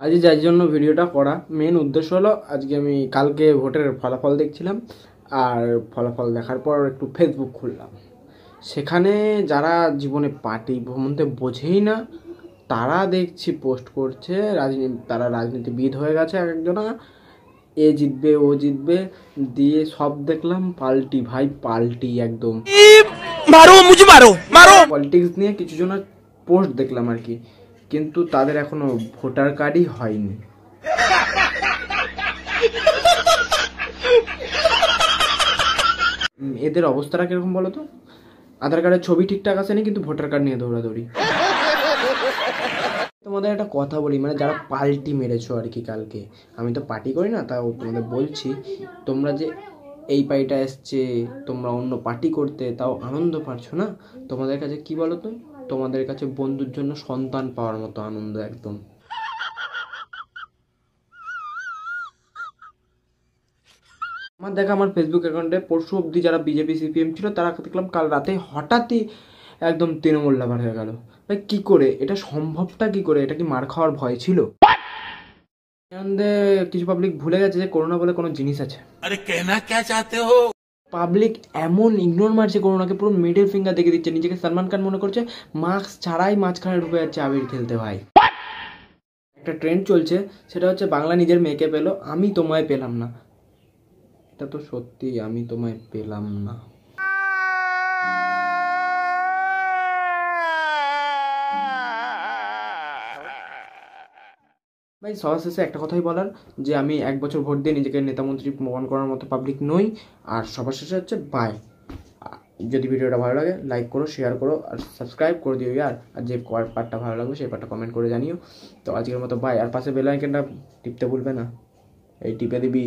আজকে যার জন্য ভিডিওটা করা মেন উদ্দেশ্য হলো আজকে আমি কালকে ভোটের ফলাফল দেখছিলাম আর ফলাফল দেখার পর একটু ফেসবুক খুললাম। সেখানে যারা জীবনে পার্টি ভ্রমণতে বোঝেই না তারা দেখছি পোস্ট করছে রাজনীতি তারা রাজনীতিবিদ হয়ে গেছে এক একজনা এ জিতবে ও জিতবে দিয়ে সব দেখলাম পাল্টি ভাই পাল্টি একদম। পলিটিক্স নিয়ে কিছু জনের পোস্ট দেখলাম আর কি। কিন্তু তাদের এখনও ভোটার কার্ডই হয়নি। এদের অবস্থাটা কীরকম বলো তো? আধার কার্ডের ছবি ঠিকঠাক আসেনি, কিন্তু ভোটার কার্ড নিয়ে দৌড়াদৌড়ি। তোমাদের একটা কথা বলি মানে যারা পাল্টি মেরেছো আর কি কালকে, আমি তো পার্টি করি না, তাও তোমাদের বলছি, তোমরা যে এই পার্টিটা এসছে, তোমরা অন্য পার্টি করতে, তাও আনন্দ পাচ্ছ না? তোমাদের কাছে কি বলো তো? তোমাদের কাছে বন্ধুর জন্য সন্তান পাওয়ার মতো আনন্দ একদম। আমার দেখা আমার ফেসবুক অ্যাকাউন্টে পরশু অবধি যারা বিজেপি সিপিএম ছিল, তারা দেখলাম কাল রাতে হঠাৎই একদম তৃণমূল লাভার হয়ে গেল। ভাই, কী করে? এটা সম্ভবটা কি করে? এটা কি মার খাওয়ার ভয় ছিল? কিছু পাবলিক ভুলে গেছে যে করোনা বলে কোনো জিনিস আছে। আরে কেনা কে চাতে হো? পাবলিক এমন ইগনোর মারছে করোনাকে পুরো মিডল ফিঙ্গার দেখে দিচ্ছে। নিজেকে সালমান খান মনে করছে মাস্ক ছাড়াই মাঝখানে ঢুকে যাচ্ছে আবির খেলতে ভাই। একটা ট্রেন্ড চলছে সেটা হচ্ছে বাংলা নিজের মেয়েকে পেল আমি তোমায় পেলাম না। এটা তো সত্যি আমি তোমায় পেলাম না। ভাই, সবার শেষে একটা কথাই বলার, যে আমি এক বছর ভোট দিয়ে নিজেকে নেতামন্ত্রী প্রমাণ করার মতো পাবলিক নই, আর সবার শেষে হচ্ছে বাই যদি ভিডিওটা ভালো লাগে লাইক করো শেয়ার করো, আর সাবস্ক্রাইব করে দিও, ইয়ার। আর যে পার্টটা ভালো লাগবে, সেই পার্টটা কমেন্ট করে জানিও। তো আজকের মতো বাই আর পাশে বেল আইকনটা টিপতে ভুলবে না। এই টিপে দিবি।